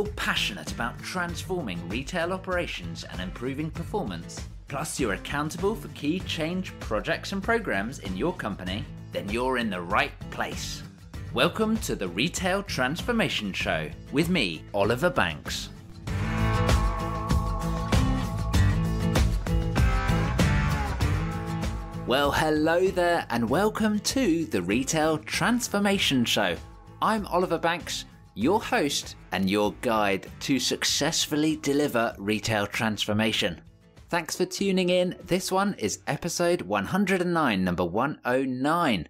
you're passionate about transforming retail operations and improving performance, plus you're accountable for key change projects and programs in your company, then you're in the right place. Welcome to the Retail Transformation Show with me, Oliver Banks. Well, hello there, and welcome to the Retail Transformation Show. I'm Oliver Banks, your host and your guide to successfully deliver retail transformation. Thanks for tuning in. This one is episode 109, number 109.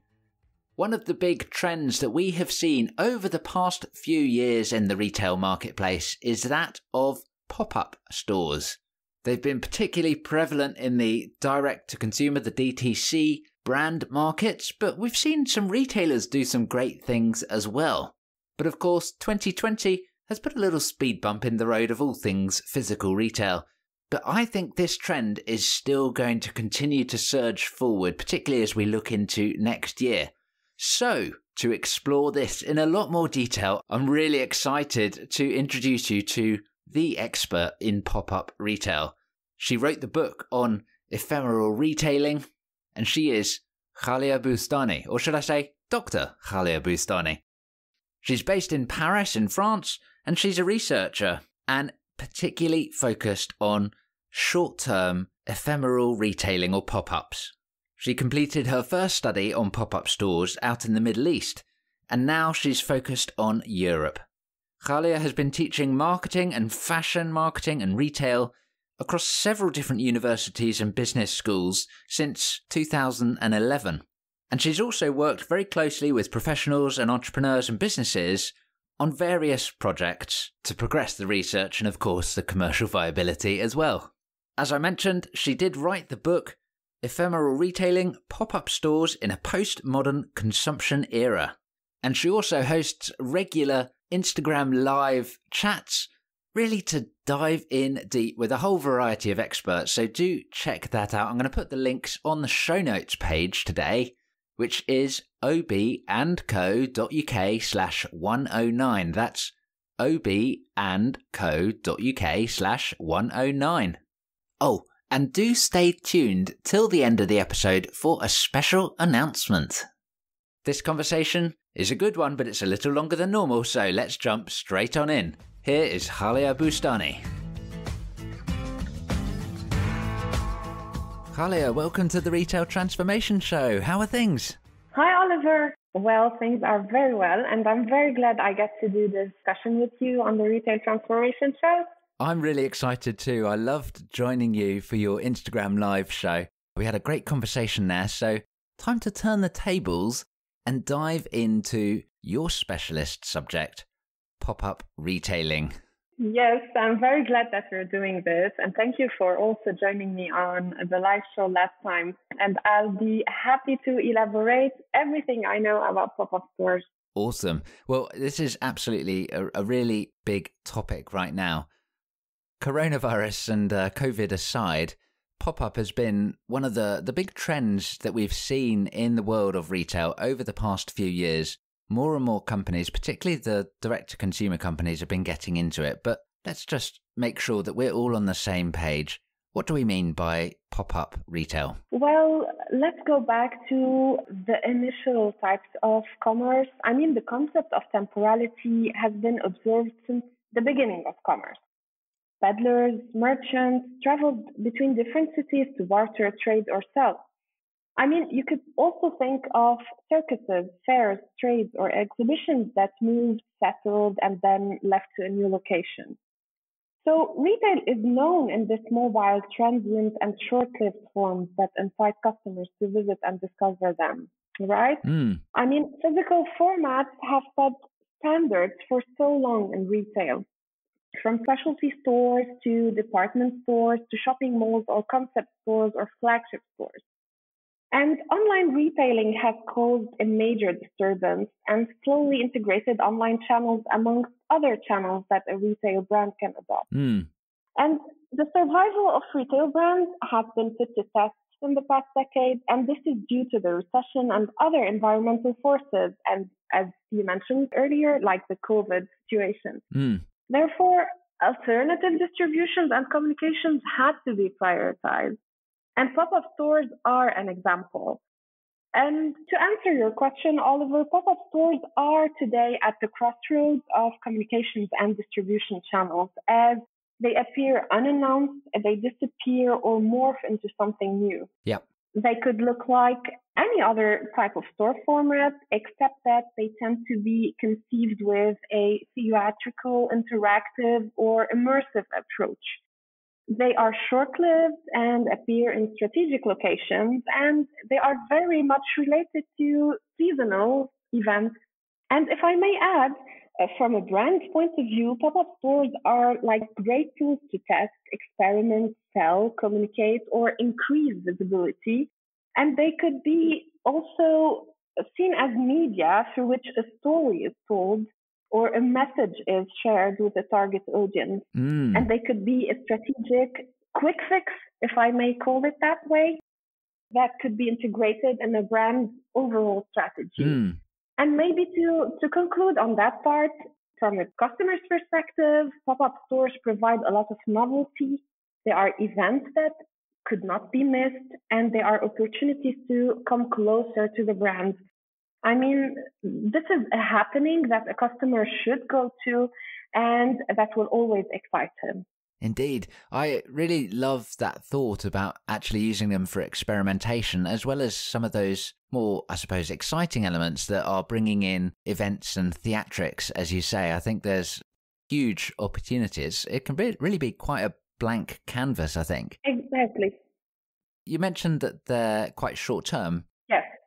One of the big trends that we have seen over the past few years in the retail marketplace is that of pop up stores. They've been particularly prevalent in the direct to consumer, the DTC brand markets, but we've seen some retailers do some great things as well. But of course, 2020 has put a little speed bump in the road of all things physical retail. But I think this trend is still going to continue to surge forward, particularly as we look into next year. So, to explore this in a lot more detail, I'm really excited to introduce you to the expert in pop up retail. She wrote the book on ephemeral retailing, and she is Ghalia Bustani, or should I say, Dr. Ghalia Boustani. She's based in Paris, in France, and she's a researcher and particularly focused on short term ephemeral retailing or pop ups. She completed her first study on pop up stores out in the Middle East, and now she's focused on Europe. Ghalia has been teaching marketing and fashion marketing and retail across several different universities and business schools since 2011. And she's also worked very closely with professionals and entrepreneurs and businesses on various projects to progress the research and, of course, the commercial viability as well. As I mentioned, she did write the book Ephemeral Retailing Pop Up Stores in a Postmodern Consumption Era. And she also hosts regular Instagram live chats, really to dive in deep with a whole variety of experts. So do check that out. I'm going to put the links on the show notes page today, which is obandco.uk slash 109. That's obandco.uk slash 109. Oh, and do stay tuned till the end of the episode for a special announcement. This conversation is a good one, but it's a little longer than normal, so let's jump straight on in. Here is Ghalia Boustani. Ghalia, welcome to the Retail Transformation Show. How are things? Hi, Oliver. Well, things are very well, and I'm very glad I get to do this discussion with you on the Retail Transformation Show. I'm really excited too. I loved joining you for your Instagram live show. We had a great conversation there, so time to turn the tables and dive into your specialist subject pop up retailing. Yes, I'm very glad that we're doing this. And thank you for also joining me on the live show last time. And I'll be happy to elaborate everything I know about pop up stores. Awesome. Well, this is absolutely a, a really big topic right now. Coronavirus and uh, COVID aside, pop up has been one of the, the big trends that we've seen in the world of retail over the past few years. More and more companies, particularly the direct to consumer companies, have been getting into it. But let's just make sure that we're all on the same page. What do we mean by pop up retail? Well, let's go back to the initial types of commerce. I mean, the concept of temporality has been observed since the beginning of commerce. Peddlers, merchants traveled between different cities to barter, trade, or sell. I mean, you could also think of circuses, fairs, trades, or exhibitions that moved, settled, and then left to a new location. So retail is known in this mobile, transient, and short-lived forms that incite customers to visit and discover them, right? Mm. I mean, physical formats have set standards for so long in retail from specialty stores to department stores to shopping malls or concept stores or flagship stores. And online retailing has caused a major disturbance and slowly integrated online channels amongst other channels that a retail brand can adopt. Mm. And the survival of retail brands has been put to test in the past decade, and this is due to the recession and other environmental forces, and as you mentioned earlier, like the COVID situation. Mm. Therefore, alternative distributions and communications had to be prioritized. And pop up stores are an example. And to answer your question, Oliver, pop up stores are today at the crossroads of communications and distribution channels as they appear unannounced, they disappear, or morph into something new. Yeah. They could look like any other type of store format, except that they tend to be conceived with a theatrical, interactive, or immersive approach. They are short lived and appear in strategic locations, and they are very much related to seasonal events. And if I may add, uh, from a brand point of view, pop up stores are like great tools to test, experiment, sell, communicate, or increase visibility. And they could be also seen as media through which a story is told or a message is shared with a target audience. Mm. And they could be a strategic quick fix, if I may call it that way, that could be integrated in a brand's overall strategy. Mm. And maybe to, to conclude on that part, from a customer's perspective, pop up stores provide a lot of novelty. There are events that could not be missed, and there are opportunities to come closer to the brand I mean, this is a happening that a customer should go to and that will always excite him. Indeed. I really love that thought about actually using them for experimentation, as well as some of those more, I suppose, exciting elements that are bringing in events and theatrics, as you say. I think there's huge opportunities. It can be, really be quite a blank canvas, I think. Exactly. You mentioned that they're quite short term.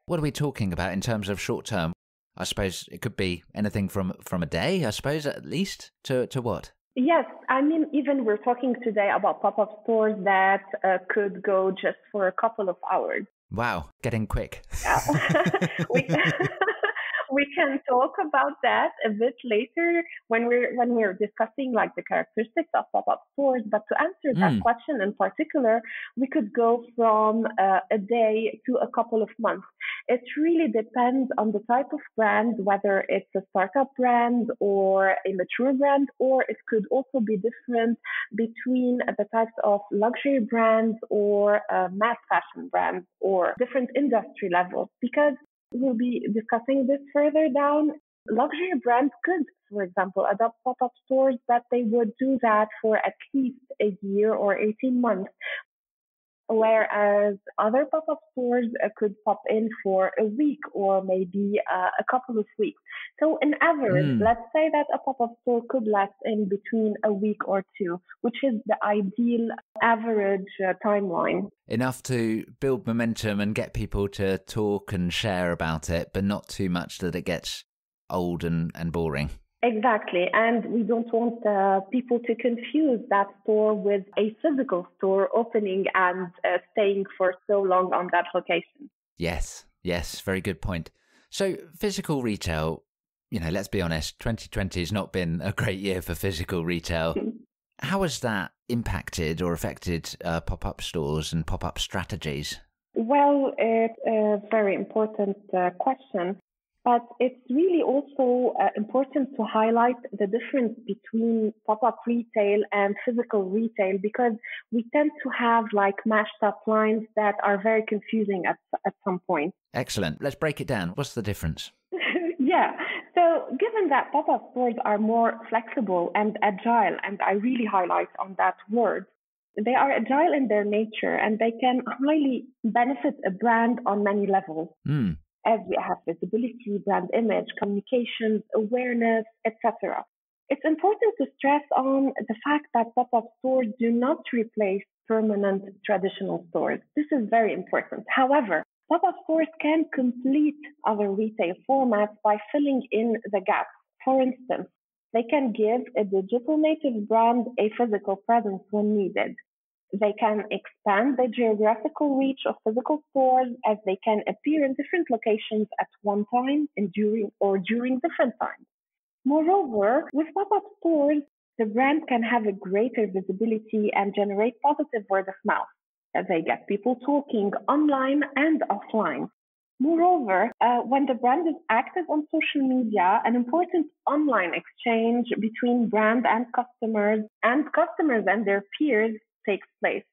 What are we talking about in terms of short term? I suppose it could be anything from from a day, I suppose at least to to what? Yes, I mean even we're talking today about pop-up stores that uh, could go just for a couple of hours. Wow, getting quick. We, we can talk about that a bit later when we're when we're discussing like the characteristics of pop-up stores. But to answer that mm. question in particular, we could go from uh, a day to a couple of months. It really depends on the type of brand, whether it's a startup brand or a mature brand, or it could also be different between the types of luxury brands or uh, mass fashion brands or different industry levels. Because We'll be discussing this further down. Luxury brands could, for example, adopt pop up stores, but they would do that for at least a year or 18 months whereas other pop-up stores uh, could pop in for a week or maybe uh, a couple of weeks. So in average, mm. let's say that a pop-up store could last in between a week or two, which is the ideal average uh, timeline. Enough to build momentum and get people to talk and share about it, but not too much that it gets old and, and boring. Exactly. And we don't want uh, people to confuse that store with a physical store opening and uh, staying for so long on that location. Yes, yes, very good point. So, physical retail, you know, let's be honest, 2020 has not been a great year for physical retail. How has that impacted or affected uh, pop up stores and pop up strategies? Well, it's a very important uh, question. But it's really also uh, important to highlight the difference between pop-up retail and physical retail because we tend to have like mashed up lines that are very confusing at, at some point. Excellent. Let's break it down. What's the difference? yeah. So given that pop-up stores are more flexible and agile, and I really highlight on that word, they are agile in their nature and they can highly benefit a brand on many levels. Mm as we have visibility, brand image, communications, awareness, etc. It's important to stress on the fact that pop-up stores do not replace permanent traditional stores. This is very important. However, pop-up stores can complete other retail formats by filling in the gaps. For instance, they can give a digital native brand a physical presence when needed. They can expand the geographical reach of physical stores as they can appear in different locations at one time and during or during different times. Moreover, with pop-up stores, the brand can have a greater visibility and generate positive word of mouth. As they get people talking online and offline. Moreover, uh, when the brand is active on social media, an important online exchange between brand and customers and customers and their peers takes place.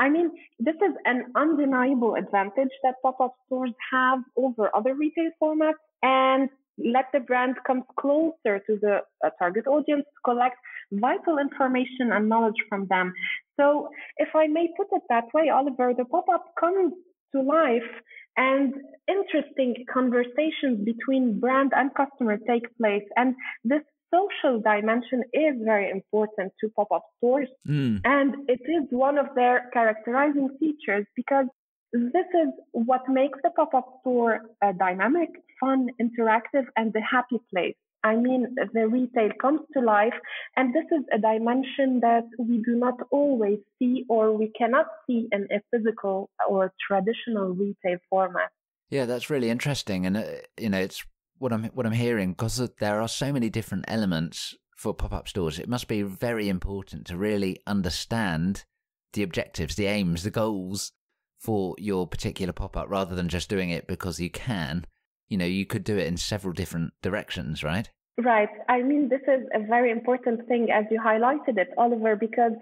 I mean, this is an undeniable advantage that pop-up stores have over other retail formats and let the brand come closer to the uh, target audience to collect vital information and knowledge from them. So if I may put it that way, Oliver, the pop-up comes to life and interesting conversations between brand and customer take place. And this social dimension is very important to pop-up stores. Mm. And it is one of their characterizing features because this is what makes the pop-up store a dynamic, fun, interactive, and a happy place. I mean, the retail comes to life, and this is a dimension that we do not always see or we cannot see in a physical or traditional retail format. Yeah, that's really interesting, and uh, you know, it's what I'm what I'm hearing because there are so many different elements for pop-up stores. It must be very important to really understand the objectives, the aims, the goals for your particular pop-up, rather than just doing it because you can you know, you could do it in several different directions, right? Right. I mean, this is a very important thing as you highlighted it, Oliver, because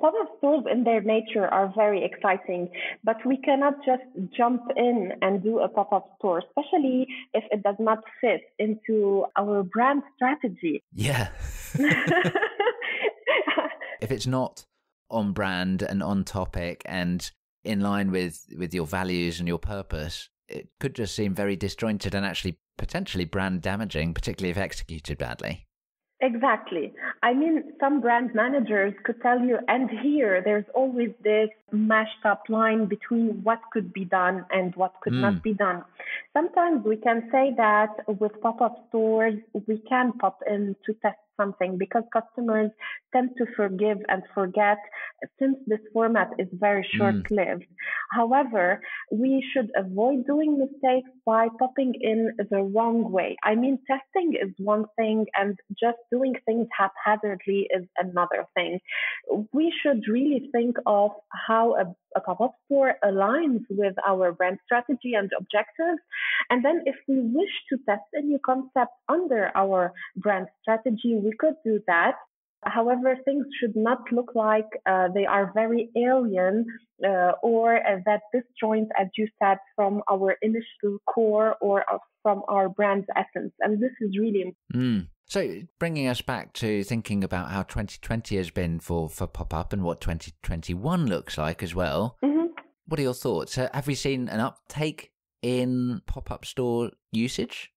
pop-up stores in their nature are very exciting, but we cannot just jump in and do a pop-up store, especially if it does not fit into our brand strategy. Yeah. if it's not on brand and on topic and in line with with your values and your purpose, it could just seem very disjointed and actually potentially brand damaging, particularly if executed badly. Exactly. I mean, some brand managers could tell you, and here there's always this mashed up line between what could be done and what could mm. not be done. Sometimes we can say that with pop up stores, we can pop in to test something because customers tend to forgive and forget since this format is very short lived. Mm. However, we should avoid doing mistakes by popping in the wrong way. I mean, testing is one thing and just doing things haphazardly is another thing. We should really think of how a a pop-up store aligns with our brand strategy and objectives. And then if we wish to test a new concept under our brand strategy, we could do that. However, things should not look like uh, they are very alien uh, or uh, that disjoint, as you said, from our initial core or from our brand's essence. And this is really mm. So, bringing us back to thinking about how 2020 has been for, for pop up and what 2021 looks like as well. Mm-hmm. What are your thoughts? Uh, have we seen an uptake in pop up store usage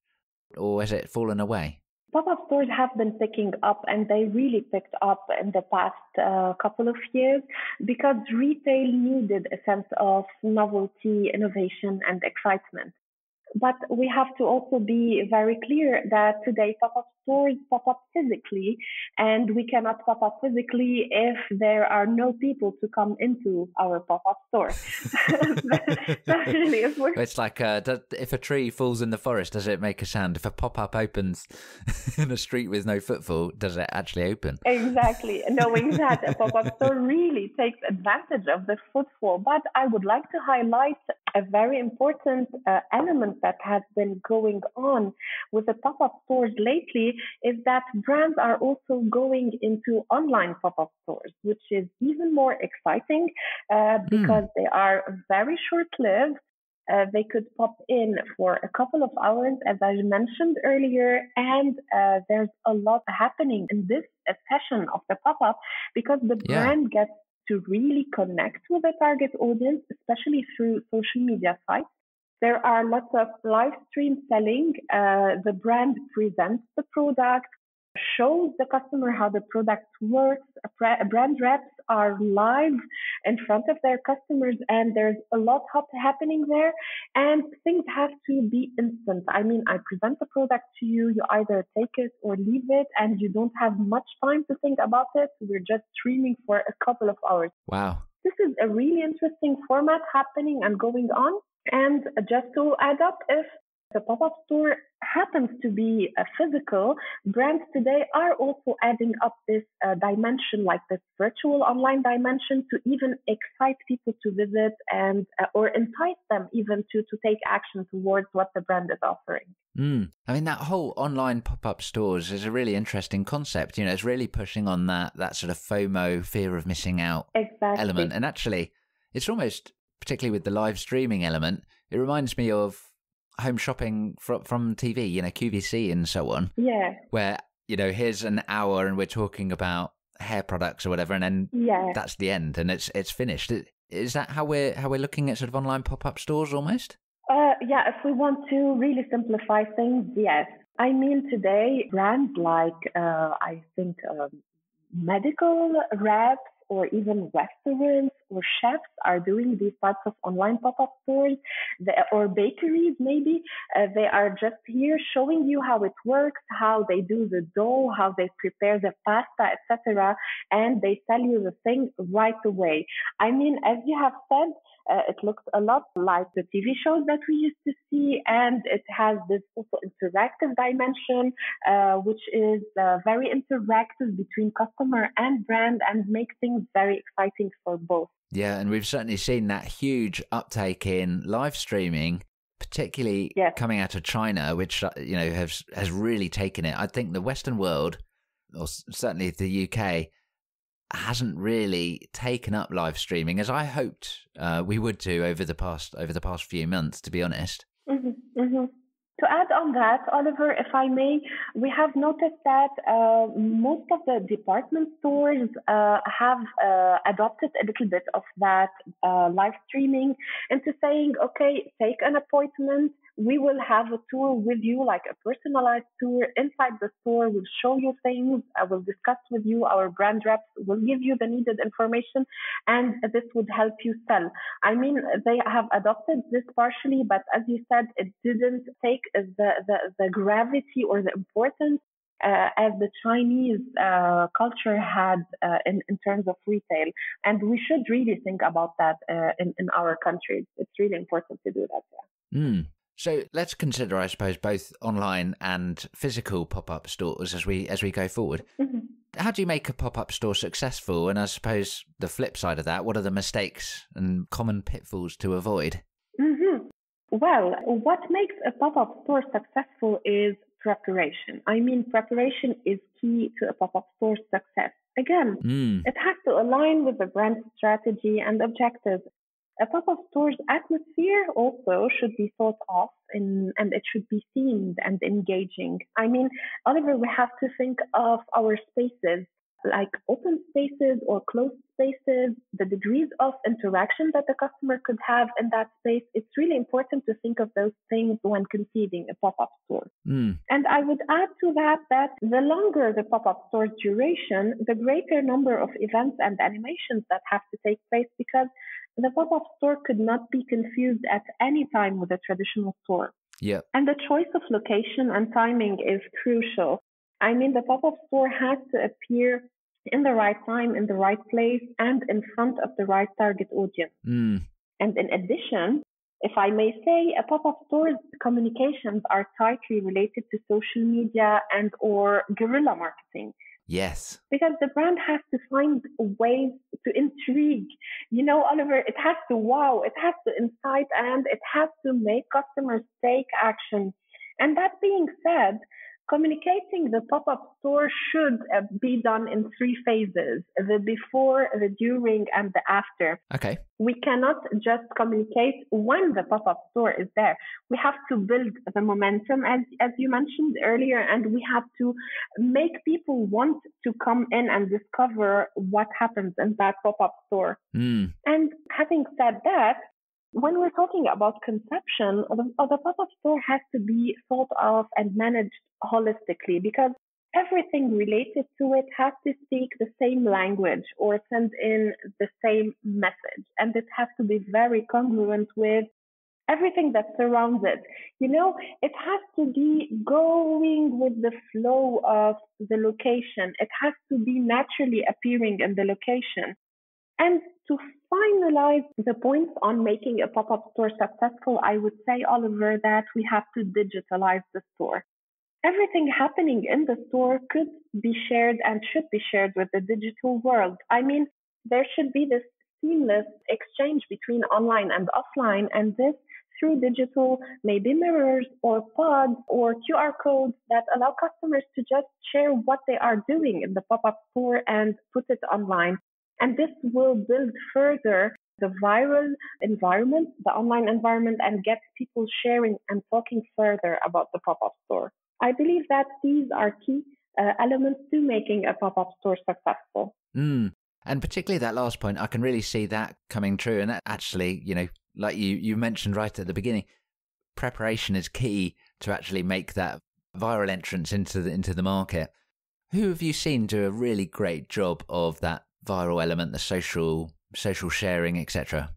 or has it fallen away? Pop up stores have been picking up and they really picked up in the past uh, couple of years because retail needed a sense of novelty, innovation, and excitement. But we have to also be very clear that today pop-up stores pop up physically, and we cannot pop up physically if there are no people to come into our pop-up store. it's like uh, if a tree falls in the forest, does it make a sound? If a pop-up opens in a street with no footfall, does it actually open? Exactly. Knowing that a pop-up store really takes advantage of the footfall. But I would like to highlight a very important uh, element that has been going on with the pop-up stores lately is that brands are also going into online pop-up stores, which is even more exciting uh, hmm. because mm. they are very short-lived. Uh, they could pop in for a couple of hours, as I mentioned earlier, and uh, there's a lot happening in this session of the pop up because the yeah. brand gets to really connect with the target audience, especially through social media sites. There are lots of live stream selling. Uh, the brand presents the product, shows the customer how the product works. A, brand reps are live in front of their customers, and there's a lot happening there. And things have to be instant. I mean, I present the product to you, you either take it or leave it, and you don't have much time to think about it. We're just streaming for a couple of hours. Wow. This is a really interesting format happening and going on. And just to add up, if the pop-up store happens to be a physical, brands today are also adding up this uh, dimension, like this virtual online dimension, to even excite people to visit and uh, or entice them even to to take action towards what the brand is offering. Mm. I mean, that whole online pop-up stores is a really interesting concept. You know, it's really pushing on that that sort of FOMO, fear of missing out exactly. element, and actually, it's almost particularly with the live streaming element. It reminds me of home shopping from from TV, you know, QVC and so on. Yeah. Where you know, here's an hour and we're talking about hair products or whatever, and then yeah. that's the end, and it's it's finished. Is that how we're how we're looking at sort of online pop up stores almost? Uh, yeah, if we want to really simplify things, yes. I mean, today brands like uh, I think um, medical reps or even restaurants or chefs are doing these types of online pop-up stores or bakeries maybe uh, they are just here showing you how it works how they do the dough how they prepare the pasta etc and they tell you the thing right away. I mean as you have said uh, it looks a lot like the TV shows that we used to see, and it has this also interactive dimension, uh, which is uh, very interactive between customer and brand and makes things very exciting for both. Yeah, and we've certainly seen that huge uptake in live streaming particularly yes. coming out of China, which uh, you know has has really taken it. I think the Western world, or certainly the UK, hasn't really taken up live streaming as I hoped uh, we would do over the past over the past few months. To be honest. Mm-hmm, mm-hmm. To add on that, Oliver, if I may, we have noticed that uh, most of the department stores uh, have uh, adopted a little bit of that uh, live streaming into saying, okay, take an appointment, we will have a tour with you, like a personalized tour inside the store. We'll show you things. I will discuss with you. Our brand reps will give you the needed information, and this would help you sell. I mean, they have adopted this partially, but as you said, it didn't take the, the, the gravity or the importance uh, as the Chinese uh, culture had uh, in, in terms of retail. And we should really think about that uh, in, in our countries. It's really important to do that. Yeah. Mm. So let's consider, I suppose, both online and physical pop-up stores as we as we go forward. Mm-hmm. How do you make a pop-up store successful? And I suppose the flip side of that, what are the mistakes and common pitfalls to avoid? Mm-hmm. Well, what makes a pop-up store successful is preparation. I mean, preparation is key to a pop-up store success. Again, mm. it has to align with the brand strategy and objectives. A pop-up store's atmosphere also should be thought of in, and it should be themed and engaging. I mean, Oliver, we have to think of our spaces like open spaces or closed spaces, the degrees of interaction that the customer could have in that space, it's really important to think of those things when conceiving a pop-up store. Mm. And I would add to that that the longer the pop-up store's duration, the greater number of events and animations that have to take place because the pop-up store could not be confused at any time with a traditional store. Yeah. And the choice of location and timing is crucial. I mean, the pop-up store has to appear in the right time, in the right place, and in front of the right target audience. Mm. And in addition, if I may say, a pop-up store's communications are tightly related to social media and or guerrilla marketing. Yes. Because the brand has to find ways to intrigue. You know, Oliver, it has to wow, it has to incite, and it has to make customers take action. And that being said, Communicating the pop-up store should uh, be done in three phases, the before, the during, and the after. Okay. We cannot just communicate when the pop-up store is there. We have to build the momentum, as, as you mentioned earlier, and we have to make people want to come in and discover what happens in that pop-up store. Mm. And having said that, when we're talking about conception, the, uh, the pop-up store has to be thought of and managed holistically because everything related to it has to speak the same language or send in the same message. And it has to be very congruent with everything that surrounds it. You know, it has to be going with the flow of the location. It has to be naturally appearing in the location. And to finalize the points on making a pop up store successful, I would say, Oliver, that we have to digitalize the store. Everything happening in the store could be shared and should be shared with the digital world. I mean, there should be this seamless exchange between online and offline, and this through digital, maybe mirrors or pods or QR codes that allow customers to just share what they are doing in the pop up store and put it online. And this will build further the viral environment, the online environment, and get people sharing and talking further about the pop up store. I believe that these are key uh, elements to making a pop up store successful. Mm. And particularly that last point, I can really see that coming true. And that actually, you know, like you, you mentioned right at the beginning, preparation is key to actually make that viral entrance into the, into the market. Who have you seen do a really great job of that viral element, the social social sharing, etc.?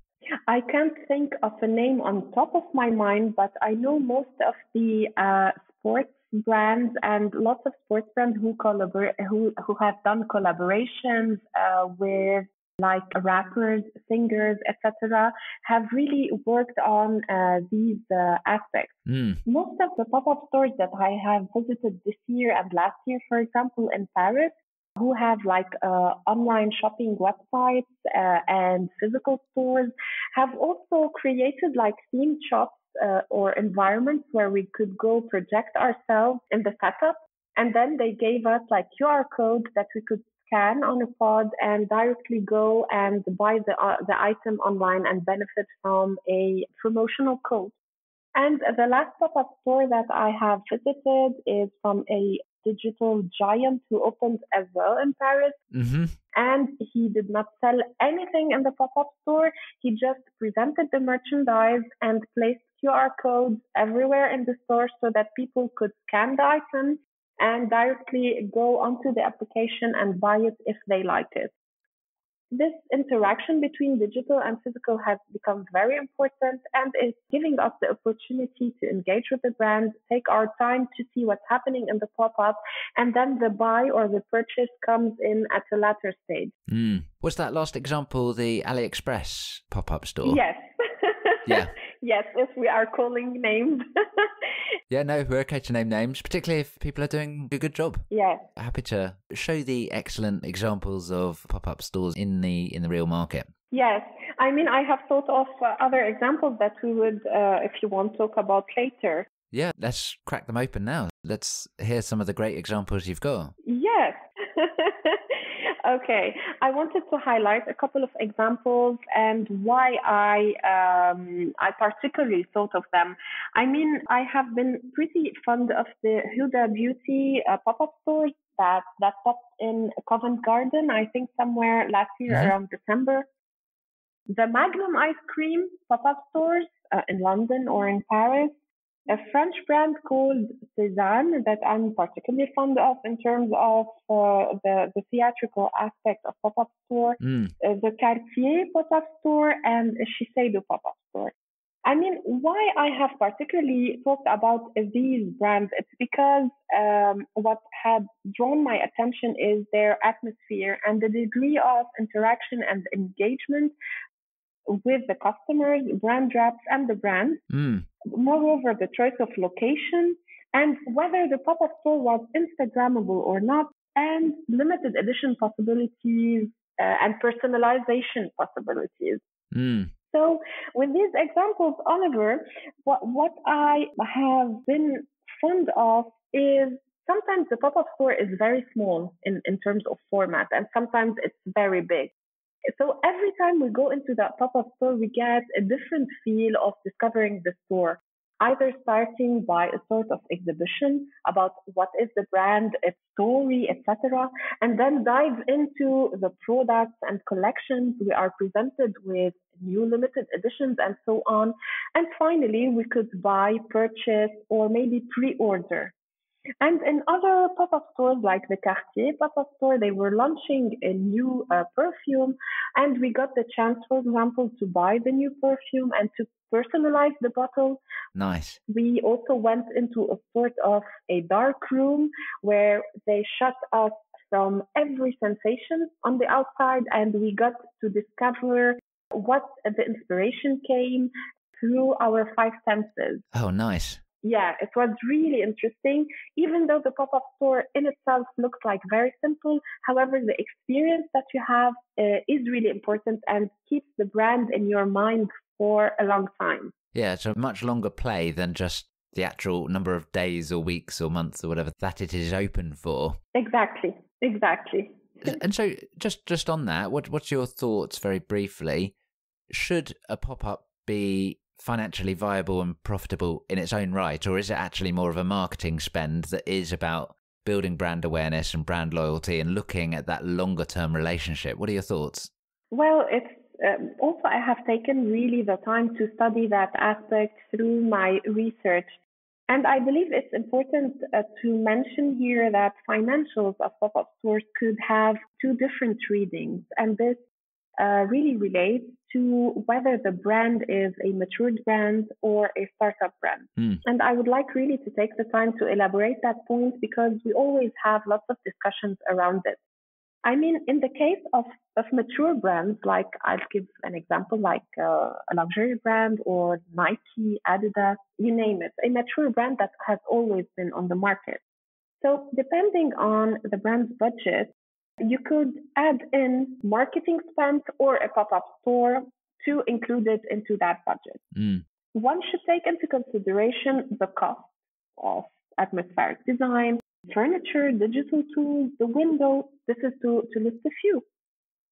I can't think of a name on top of my mind, but I know most of the uh, sports brands and lots of sports brands who collaborate, who who have done collaborations uh, with like rappers, singers, etc., have really worked on uh, these uh, aspects. Mm. Most of the pop-up stores that I have visited this year and last year, for example, in Paris, who have like uh, online shopping websites uh, and physical stores, have also created like themed shops uh, or environments where we could go project ourselves in the setup. And then they gave us like QR codes that we could scan on a pod and directly go and buy the, uh, the item online and benefit from a promotional code. And the last pop-up store that I have visited is from a digital giant who opened as well in Paris. Mm-hmm. And he did not sell anything in the pop up store. He just presented the merchandise and placed QR codes everywhere in the store so that people could scan the items and directly go onto the application and buy it if they like it this interaction between digital and physical has become very important and is giving us the opportunity to engage with the brand, take our time to see what's happening in the pop-up, and then the buy or the purchase comes in at a later stage. Mm. Was that last example the AliExpress pop-up store? Yes. yeah. yes, if we are calling names. yeah, no, we're okay to name names, particularly if people are doing a good job. Yeah. Happy to show the excellent examples of pop-up stores in the in the real market. Yes, I mean I have thought of uh, other examples that we would, uh, if you want, talk about later. Yeah, let's crack them open now. Let's hear some of the great examples you've got. Yes. Okay, I wanted to highlight a couple of examples and why I um, I particularly thought of them. I mean, I have been pretty fond of the Huda Beauty uh, pop-up stores that that popped in Covent Garden. I think somewhere last year mm-hmm. around December. The Magnum ice cream pop-up stores uh, in London or in Paris a French brand called Sézane that I'm particularly fond of in terms of uh, the, the theatrical aspect of pop-up store, mm. uh, the Cartier pop-up store, and Shiseido pop-up store. I mean, why I have particularly talked about these brands, it's because um, what had drawn my attention is their atmosphere and the degree of interaction and engagement with the customers, brand reps, and the brand. Mm. Moreover, the choice of location and whether the pop-up store was Instagrammable or not, and limited edition possibilities uh, and personalization possibilities. Mm. So, with these examples, Oliver, what, what I have been fond of is sometimes the pop-up store is very small in, in terms of format, and sometimes it's very big. So every time we go into that pop-up store, we get a different feel of discovering the store. Either starting by a sort of exhibition about what is the brand, its story, etc., and then dive into the products and collections. We are presented with new limited editions and so on. And finally, we could buy, purchase, or maybe pre-order and in other pop-up stores like the Cartier pop-up store, they were launching a new uh, perfume, and we got the chance, for example, to buy the new perfume and to personalize the bottle. Nice. We also went into a sort of a dark room where they shut us from every sensation on the outside and we got to discover what the inspiration came through our five senses. Oh, nice. Yeah, it was really interesting. Even though the pop up store in itself looks like very simple, however, the experience that you have uh, is really important and keeps the brand in your mind for a long time. Yeah, it's a much longer play than just the actual number of days or weeks or months or whatever that it is open for. Exactly. Exactly. and so just just on that, what what's your thoughts very briefly? Should a pop-up be financially viable and profitable in its own right or is it actually more of a marketing spend that is about building brand awareness and brand loyalty and looking at that longer term relationship? What are your thoughts? Well, it's um, also I have taken really the time to study that aspect through my research. And I believe it's important uh, to mention here that financials of pop-up stores could have two different readings, and this uh, really relates to whether the brand is a matured brand or a startup brand. Mm. And I would like really to take the time to elaborate that point because we always have lots of discussions around it. I mean, in the case of, of mature brands, like I'll give an example, like uh, a luxury brand or Nike, Adidas, you name it, a mature brand that has always been on the market. So, depending on the brand's budget, you could add in marketing spend or a pop up store to include it into that budget. Mm. One should take into consideration the cost of atmospheric design, furniture, digital tools, the window. This is to, to list a few.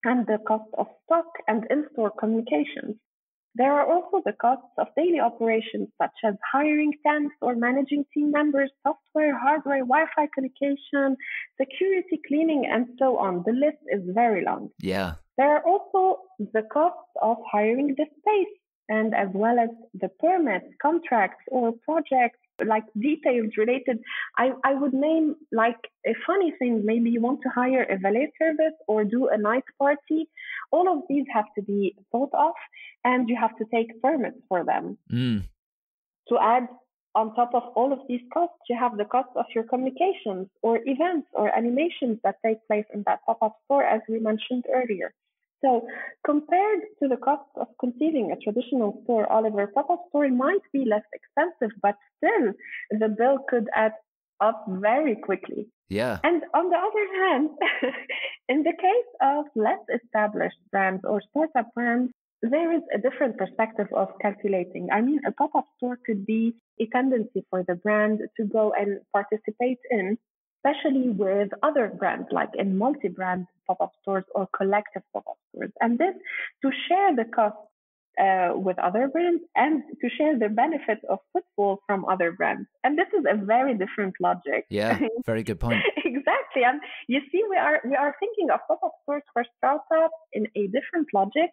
And the cost of stock and in store communications. There are also the costs of daily operations, such as hiring temps or managing team members, software, hardware, Wi Fi communication, security, cleaning, and so on. The list is very long. Yeah. There are also the costs of hiring the space and as well as the permits, contracts, or projects like details related. I, I would name like a funny thing. Maybe you want to hire a valet service or do a night party. All of these have to be thought of and you have to take permits for them. Mm. To add on top of all of these costs, you have the cost of your communications or events or animations that take place in that pop up store, as we mentioned earlier. So, compared to the cost of conceiving a traditional store, Oliver, pop-up store might be less expensive, but still the bill could add up very quickly. Yeah. And on the other hand, in the case of less established brands or startup brands, there is a different perspective of calculating. I mean, a pop-up store could be a tendency for the brand to go and participate in especially with other brands like in multi-brand pop-up stores or collective pop-up stores. And this to share the cost uh, with other brands and to share the benefits of footfall from other brands. And this is a very different logic. Yeah, very good point. exactly. And you see, we are we are thinking of pop-up stores for startups in a different logic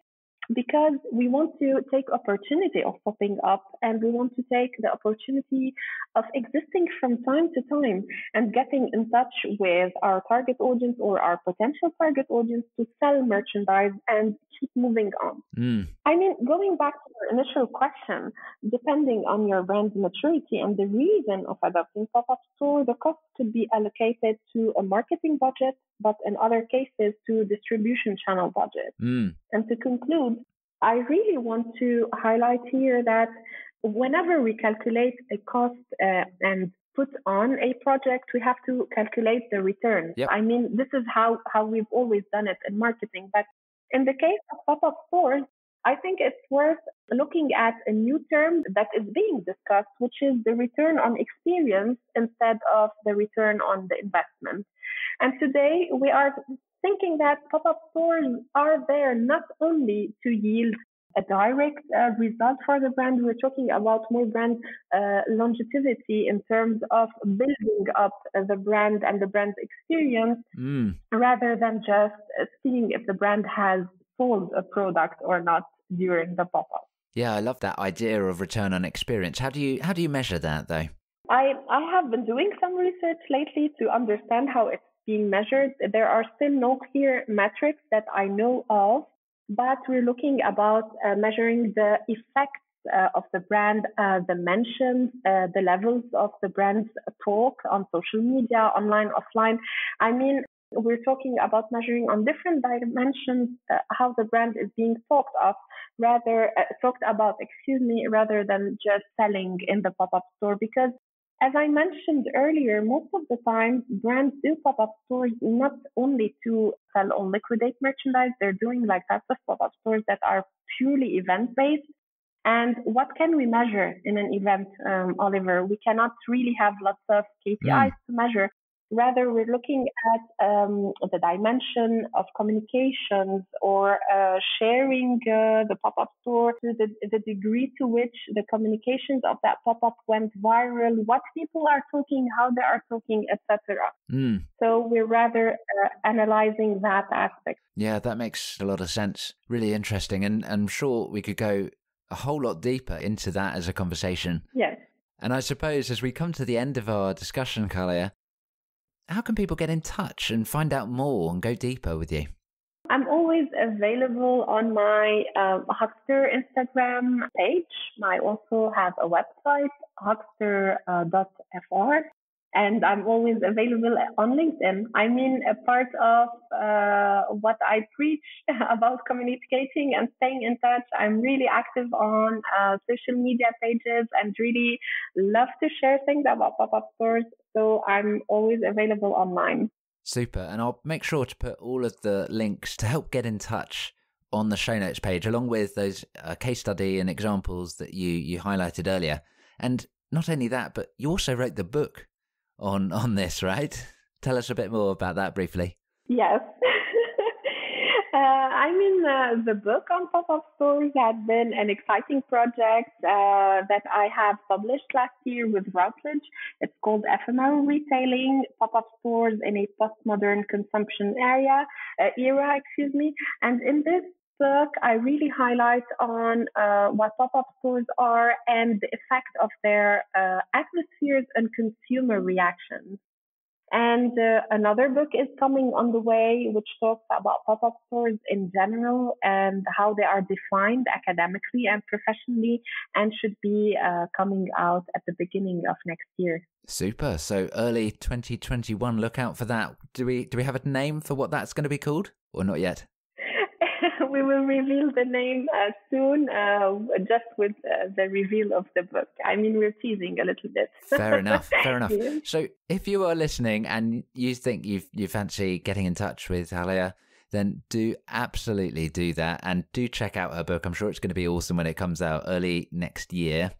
because we want to take opportunity of popping up and we want to take the opportunity of existing from time to time and getting in touch with our target audience or our potential target audience to sell merchandise and keep moving on. Mm. I mean, going back to your initial question, depending on your brand maturity and the reason of adopting pop-up store, the cost could be allocated to a marketing budget, but in other cases to distribution channel budget. Mm. And to conclude, I really want to highlight here that whenever we calculate a cost uh, and put on a project, we have to calculate the return. Yep. I mean, this is how, how we've always done it in marketing. But in the case of pop-up stores, I think it's worth looking at a new term that is being discussed, which is the return on experience instead of the return on the investment. And today we are thinking that pop-up stores are there not only to yield a direct uh, result for the brand. We're talking about more brand uh, longevity in terms of building up the brand and the brand experience mm. rather than just uh, seeing if the brand has sold a product or not during the pop-up. Yeah, I love that idea of return on experience. How do you how do you measure that though? I I have been doing some research lately to understand how it's being measured. There are still no clear metrics that I know of, but we're looking about uh, measuring the effects uh, of the brand, uh, the mentions, uh, the levels of the brand's talk on social media, online, offline. I mean, We're talking about measuring on different dimensions uh, how the brand is being talked of, rather uh, talked about, excuse me, rather than just selling in the pop-up store. Because as I mentioned earlier, most of the time brands do pop-up stores not only to sell or liquidate merchandise, they're doing like types of pop-up stores that are purely event-based. And what can we measure in an event, um, Oliver? We cannot really have lots of KPIs mm. to measure. Rather, we're looking at um, the dimension of communications or uh, sharing uh, the pop-up store to the, the degree to which the communications of that pop-up went viral, what people are talking, how they are talking, etc. Mm. So we're rather uh, analyzing that aspect. Yeah, that makes a lot of sense. Really interesting, and I'm sure we could go a whole lot deeper into that as a conversation. Yes. And I suppose as we come to the end of our discussion, Ghalia, how can people get in touch and find out more and go deeper with you? I'm always available on my uh, Huckster Instagram page. I also have a website, huckster.fr, and I'm always available on LinkedIn. I mean, a part of uh, what I preach about communicating and staying in touch. I'm really active on uh, social media pages and really love to share things about pop up stores. So I'm always available online. Super. And I'll make sure to put all of the links to help get in touch on the show notes page, along with those uh, case study and examples that you, you highlighted earlier. And not only that, but you also wrote the book on on this, right? Tell us a bit more about that briefly. Yes. uh, I mean, uh, the book on pop-up stores has been an exciting project uh, that I have published last year with Routledge. It's called Ephemeral Retailing: Pop-up Stores in a Postmodern Consumption Area uh, Era. Excuse me. And in this book, I really highlight on uh, what pop-up stores are and the effect of their uh, atmospheres and consumer reactions. And uh, another book is coming on the way, which talks about pop-up stores in general and how they are defined academically and professionally, and should be uh, coming out at the beginning of next year. Super. So early 2021. Look out for that. Do we do we have a name for what that's going to be called, or not yet? We will reveal the name uh, soon, uh, just with uh, the reveal of the book. I mean, we're teasing a little bit. fair enough. Fair enough. Yeah. So, if you are listening and you think you you fancy getting in touch with Ghalia, then do absolutely do that and do check out her book. I'm sure it's going to be awesome when it comes out early next year.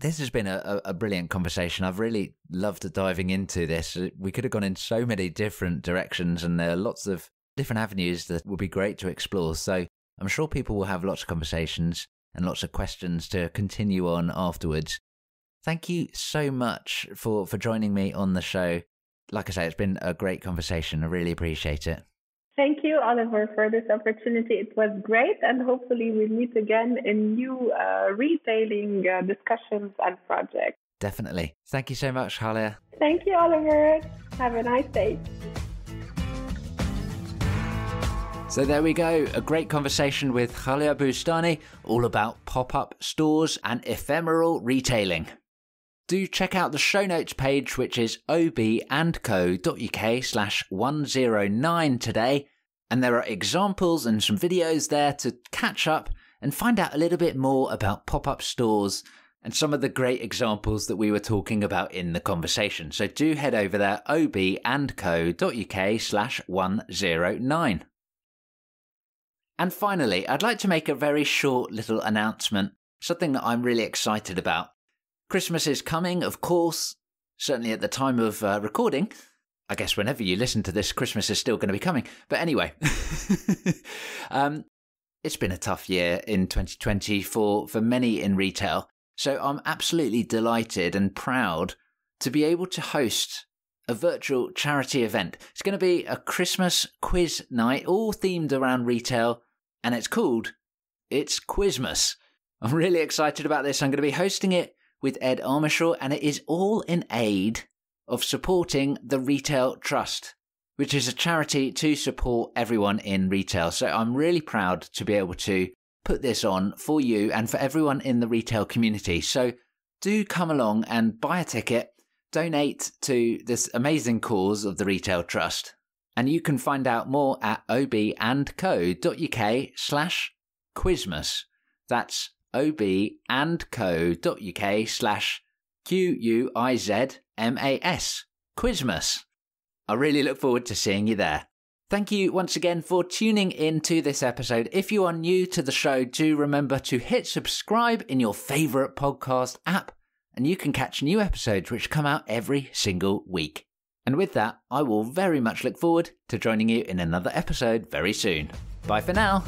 This has been a, a, brilliant conversation. I've really loved diving into this. We could have gone in so many different directions, and there are lots of different avenues that would be great to explore. So I'm sure people will have lots of conversations and lots of questions to continue on afterwards. Thank you so much for, for joining me on the show. Like I say, it's been a great conversation. I really appreciate it. Thank you, Oliver, for this opportunity. It was great, and hopefully, we meet again in new uh, retailing uh, discussions and projects. Definitely. Thank you so much, Ghalia. Thank you, Oliver. Have a nice day. So there we go, a great conversation with Ghalia Boustani all about pop-up stores and ephemeral retailing. Do check out the show notes page which is obandco.uk slash 109 today and there are examples and some videos there to catch up and find out a little bit more about pop-up stores and some of the great examples that we were talking about in the conversation. So do head over there, obandco.uk slash 109. And finally, I'd like to make a very short little announcement, something that I'm really excited about. Christmas is coming, of course, certainly at the time of uh, recording. I guess whenever you listen to this, Christmas is still going to be coming. But anyway, um, it's been a tough year in 2020 for, for many in retail. So I'm absolutely delighted and proud to be able to host a virtual charity event. It's going to be a Christmas quiz night, all themed around retail and it's called It's Quizmas. I'm really excited about this. I'm going to be hosting it with Ed Armishaw, and it is all in aid of supporting the Retail Trust, which is a charity to support everyone in retail. So I'm really proud to be able to put this on for you and for everyone in the retail community. So do come along and buy a ticket, donate to this amazing cause of the Retail Trust. And you can find out more at obandco.uk slash Quizmas. That's obandco.uk slash Q-U-I-Z-M-A-S. Quizmas. I really look forward to seeing you there. Thank you once again for tuning in to this episode. If you are new to the show, do remember to hit subscribe in your favourite podcast app, and you can catch new episodes which come out every single week. And with that, I will very much look forward to joining you in another episode very soon. Bye for now.